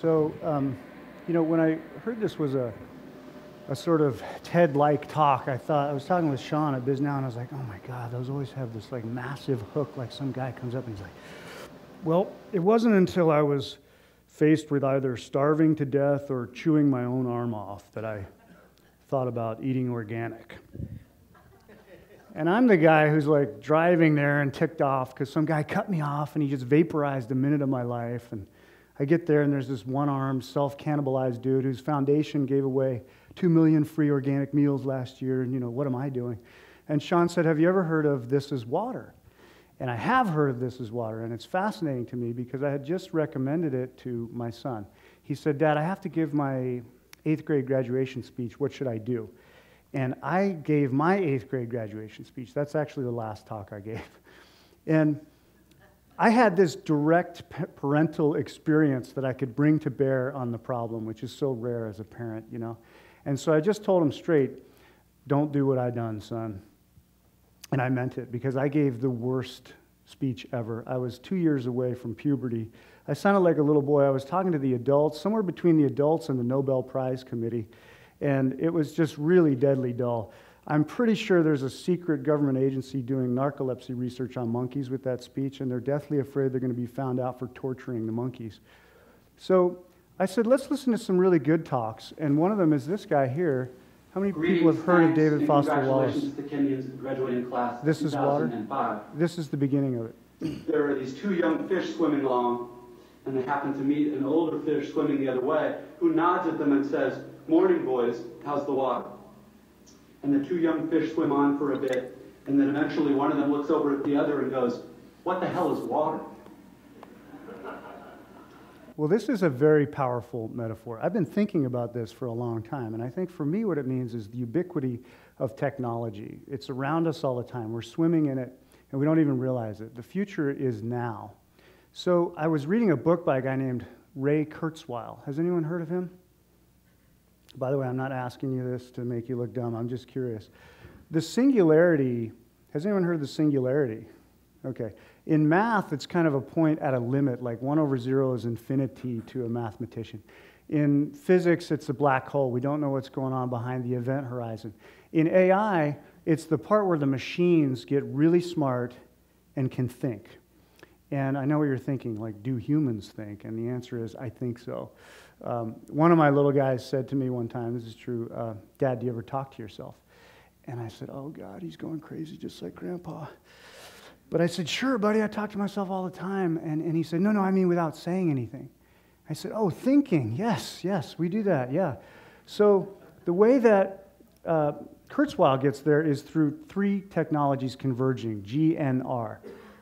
So, um, you know, when I heard this was a, a sort of TED-like talk, I thought I was talking with Sean at Bisnow, and I was like, oh my God, those always have this like massive hook, like some guy comes up and he's like, well, it wasn't until I was faced with either starving to death or chewing my own arm off that I thought about eating organic. And I'm the guy who's like driving there and ticked off because some guy cut me off and he just vaporized a minute of my life. And I get there and there's this one armed, self cannibalized dude whose foundation gave away two million free organic meals last year. And, you know, what am I doing? And Sean said, Have you ever heard of This is Water? And I have heard of This is Water, and it's fascinating to me because I had just recommended it to my son. He said, Dad, I have to give my eighth grade graduation speech. What should I do? And I gave my eighth grade graduation speech. That's actually the last talk I gave. And I had this direct parental experience that I could bring to bear on the problem, which is so rare as a parent, you know. And so I just told him straight, don't do what I done, son. And I meant it because I gave the worst speech ever. I was two years away from puberty. I sounded like a little boy. I was talking to the adults, somewhere between the adults and the Nobel Prize Committee, and it was just really deadly dull. I'm pretty sure there's a secret government agency doing narcolepsy research on monkeys with that speech, and they're deathly afraid they're going to be found out for torturing the monkeys. So I said, let's listen to some really good talks, and one of them is this guy here how many Greetings, people have heard of David Foster Wallace? Congratulations to Kenyon's graduating class This is water? This is the beginning of it. There are these two young fish swimming along, and they happen to meet an older fish swimming the other way, who nods at them and says, Morning, boys, how's the water? And the two young fish swim on for a bit, and then eventually one of them looks over at the other and goes, What the hell is water? Well, this is a very powerful metaphor. I've been thinking about this for a long time, and I think for me, what it means is the ubiquity of technology. It's around us all the time. We're swimming in it, and we don't even realize it. The future is now. So, I was reading a book by a guy named Ray Kurzweil. Has anyone heard of him? By the way, I'm not asking you this to make you look dumb, I'm just curious. The singularity, has anyone heard the singularity? Okay. In math, it's kind of a point at a limit, like 1 over 0 is infinity to a mathematician. In physics, it's a black hole. We don't know what's going on behind the event horizon. In AI, it's the part where the machines get really smart and can think. And I know what you're thinking, like, do humans think? And the answer is, I think so. Um, one of my little guys said to me one time, this is true, uh, Dad, do you ever talk to yourself? And I said, Oh, God, he's going crazy just like Grandpa. But I said, Sure, buddy, I talk to myself all the time. And, and he said, No, no, I mean without saying anything. I said, Oh, thinking. Yes, yes, we do that. Yeah. So the way that uh, Kurzweil gets there is through three technologies converging GNR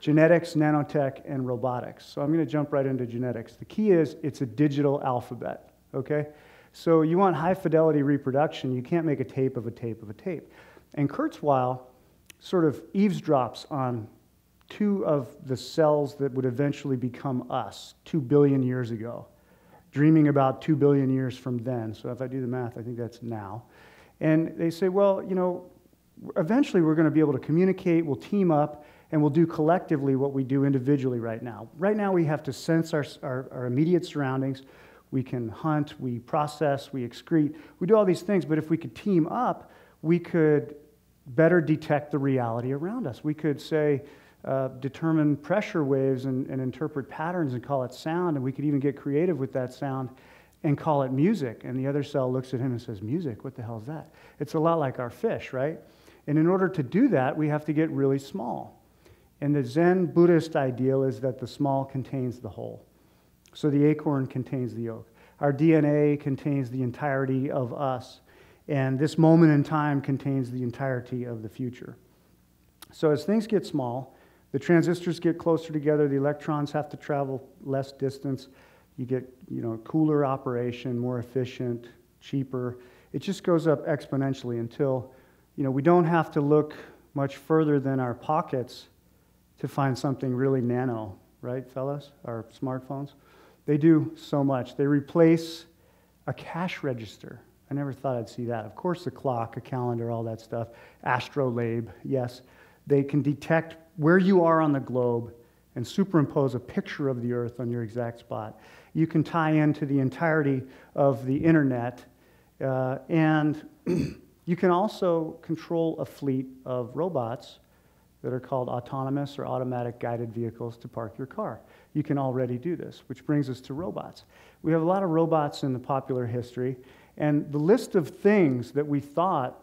genetics, nanotech, and robotics. So I'm going to jump right into genetics. The key is it's a digital alphabet, okay? So you want high fidelity reproduction, you can't make a tape of a tape of a tape. And Kurzweil sort of eavesdrops on two of the cells that would eventually become us two billion years ago, dreaming about two billion years from then. So if I do the math, I think that's now. And they say, well, you know, eventually we're going to be able to communicate, we'll team up, and we'll do collectively what we do individually right now. Right now, we have to sense our, our, our immediate surroundings. We can hunt, we process, we excrete, we do all these things, but if we could team up, we could better detect the reality around us. We could say, uh, determine pressure waves and, and interpret patterns and call it sound, and we could even get creative with that sound and call it music. And the other cell looks at him and says, Music? What the hell is that? It's a lot like our fish, right? And in order to do that, we have to get really small. And the Zen Buddhist ideal is that the small contains the whole. So the acorn contains the oak. Our DNA contains the entirety of us. And this moment in time contains the entirety of the future. So as things get small, the transistors get closer together, the electrons have to travel less distance. You get, you know, cooler operation, more efficient, cheaper. It just goes up exponentially until, you know, we don't have to look much further than our pockets to find something really nano, right, fellas? Our smartphones. They do so much. They replace a cash register. I never thought I'd see that. Of course, a clock, a calendar, all that stuff. Astrolabe, yes. They can detect where you are on the globe and superimpose a picture of the Earth on your exact spot. You can tie into the entirety of the internet, uh, and you can also control a fleet of robots that are called autonomous or automatic guided vehicles to park your car. You can already do this, which brings us to robots. We have a lot of robots in the popular history, and the list of things that we thought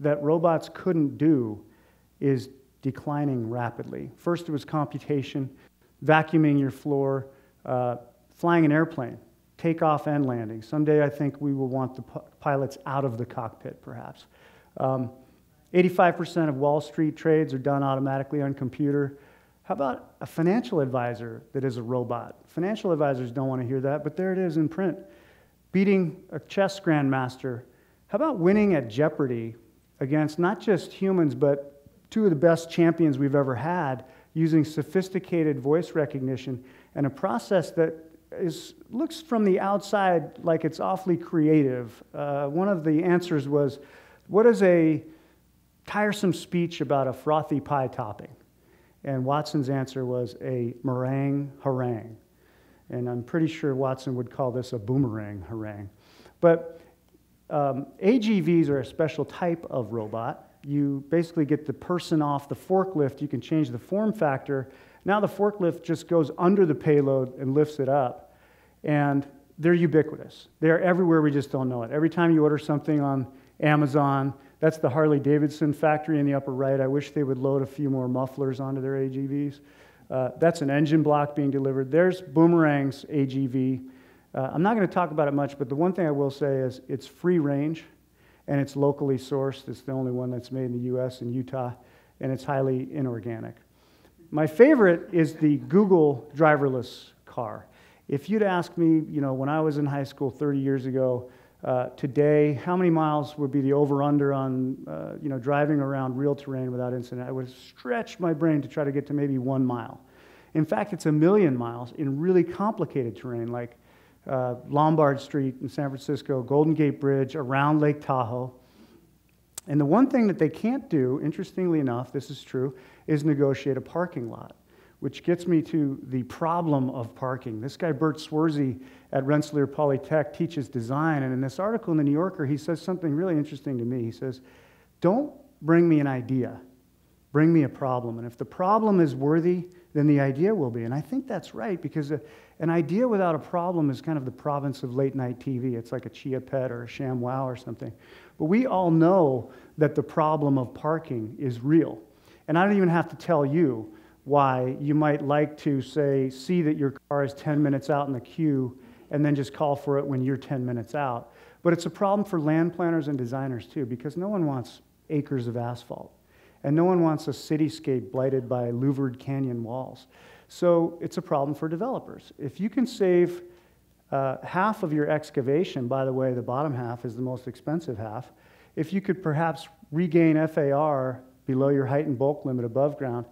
that robots couldn't do is declining rapidly. First, it was computation, vacuuming your floor, uh, flying an airplane, takeoff and landing. Someday, I think we will want the pilots out of the cockpit, perhaps. Um, 85% of Wall Street trades are done automatically on computer. How about a financial advisor that is a robot? Financial advisors don't want to hear that, but there it is in print. Beating a chess grandmaster. How about winning at Jeopardy against not just humans, but two of the best champions we've ever had using sophisticated voice recognition and a process that is, looks from the outside like it's awfully creative. Uh, one of the answers was, What is a tiresome speech about a frothy pie topping? And Watson's answer was a meringue harangue. And I'm pretty sure Watson would call this a boomerang harangue. But um, AGVs are a special type of robot. You basically get the person off the forklift, you can change the form factor. Now the forklift just goes under the payload and lifts it up. And they're ubiquitous. They're everywhere, we just don't know it. Every time you order something on Amazon, that's the Harley Davidson factory in the upper right. I wish they would load a few more mufflers onto their AGVs. Uh, that's an engine block being delivered. There's Boomerang's AGV. Uh, I'm not going to talk about it much, but the one thing I will say is it's free range and it's locally sourced. It's the only one that's made in the US and Utah, and it's highly inorganic. My favorite is the Google driverless car. If you'd asked me, you know, when I was in high school 30 years ago, uh, today, how many miles would be the over/under on uh, you know driving around real terrain without incident? I would stretch my brain to try to get to maybe one mile. In fact, it's a million miles in really complicated terrain like uh, Lombard Street in San Francisco, Golden Gate Bridge, around Lake Tahoe. And the one thing that they can't do, interestingly enough, this is true, is negotiate a parking lot which gets me to the problem of parking. This guy, Burt Swersey at Rensselaer Polytech, teaches design. And in this article in the New Yorker, he says something really interesting to me. He says, Don't bring me an idea, bring me a problem. And if the problem is worthy, then the idea will be. And I think that's right because a, an idea without a problem is kind of the province of late night TV. It's like a Chia Pet or a ShamWow or something. But we all know that the problem of parking is real. And I don't even have to tell you why you might like to say, see that your car is 10 minutes out in the queue and then just call for it when you're 10 minutes out. But it's a problem for land planners and designers too, because no one wants acres of asphalt. And no one wants a cityscape blighted by louvered canyon walls. So it's a problem for developers. If you can save uh, half of your excavation, by the way, the bottom half is the most expensive half, if you could perhaps regain FAR below your height and bulk limit above ground,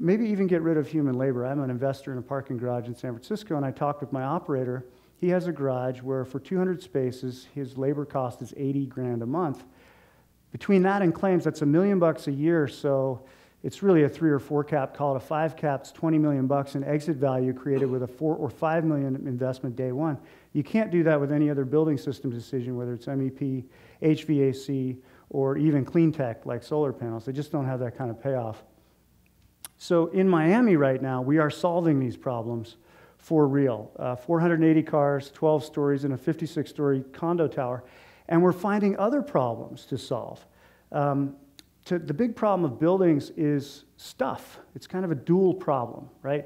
maybe even get rid of human labor. I'm an investor in a parking garage in San Francisco, and I talked with my operator. He has a garage where for 200 spaces, his labor cost is 80 grand a month. Between that and claims, that's a million bucks a year, so it's really a three or four cap, call it a five cap, it's 20 million bucks in exit value created with a four or five million investment day one. You can't do that with any other building system decision, whether it's MEP, HVAC, or even clean tech like solar panels. They just don't have that kind of payoff. So in Miami right now, we are solving these problems for real. Uh, 480 cars, 12 stories, and a 56 story condo tower. And we're finding other problems to solve. Um, to, the big problem of buildings is stuff. It's kind of a dual problem, right?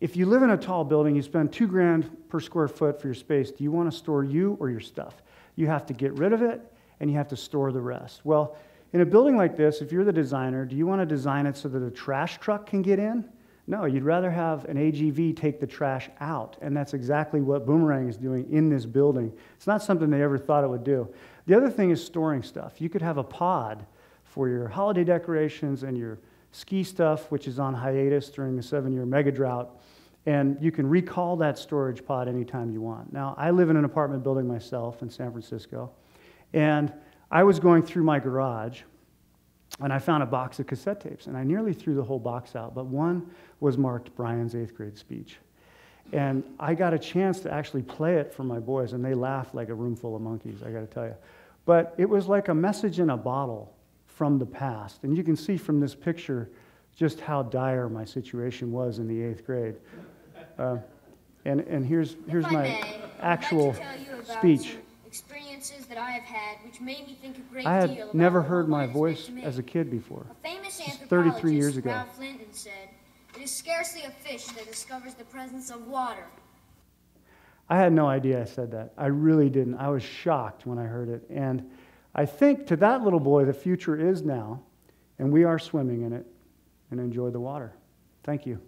If you live in a tall building, you spend two grand per square foot for your space. Do you want to store you or your stuff? You have to get rid of it and you have to store the rest. Well, in a building like this, if you're the designer, do you want to design it so that a trash truck can get in? No, you'd rather have an AGV take the trash out. And that's exactly what Boomerang is doing in this building. It's not something they ever thought it would do. The other thing is storing stuff. You could have a pod for your holiday decorations and your ski stuff, which is on hiatus during the seven year mega drought. And you can recall that storage pod anytime you want. Now, I live in an apartment building myself in San Francisco. And I was going through my garage and I found a box of cassette tapes, and I nearly threw the whole box out, but one was marked Brian's eighth grade speech. And I got a chance to actually play it for my boys, and they laughed like a room full of monkeys, I got to tell you. But it was like a message in a bottle from the past. And you can see from this picture just how dire my situation was in the eighth grade. Uh, and, and here's, here's my actual I'd like to tell you speech. Experiences that I have had, which made me think a great I deal about never heard my voice as a kid before. A famous anthropologist, 33 years ago. Ralph Linton, said, "It is scarcely a fish that discovers the presence of water." I had no idea I said that. I really didn't. I was shocked when I heard it. And I think to that little boy, the future is now, and we are swimming in it and enjoy the water. Thank you.